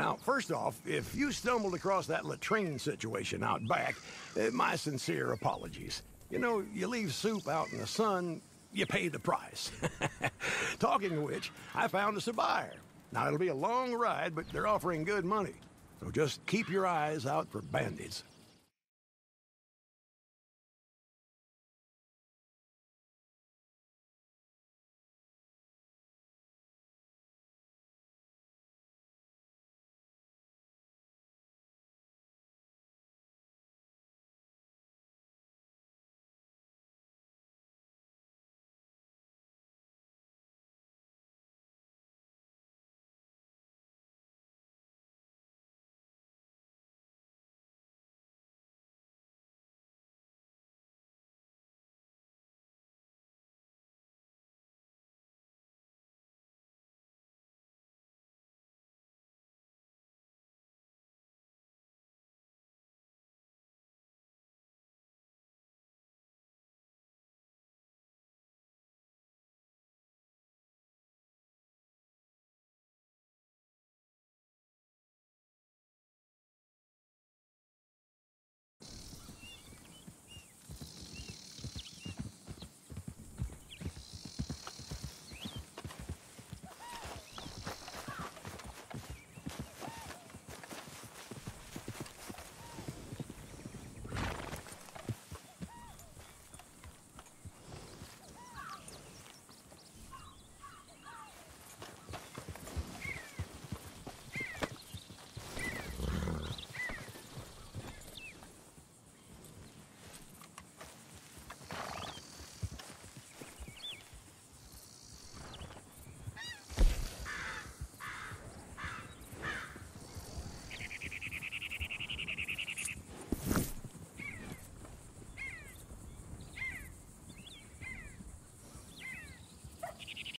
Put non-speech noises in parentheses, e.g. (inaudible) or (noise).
Now, first off, if you stumbled across that latrine situation out back, eh, my sincere apologies. You know, you leave soup out in the sun, you pay the price. (laughs) Talking of which, I found us a buyer. Now, it'll be a long ride, but they're offering good money. So just keep your eyes out for bandits.